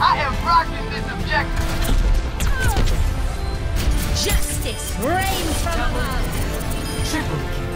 I am rocking this objective. Justice reigns from above. Triple